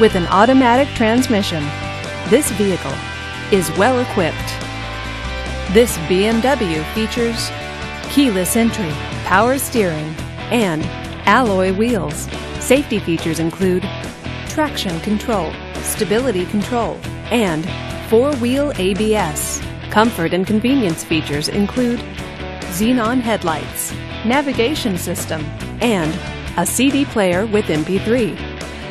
with an automatic transmission. This vehicle is well equipped. This BMW features keyless entry, power steering, and alloy wheels. Safety features include traction control, stability control, and four-wheel ABS. Comfort and convenience features include xenon headlights, navigation system, and a CD player with MP3.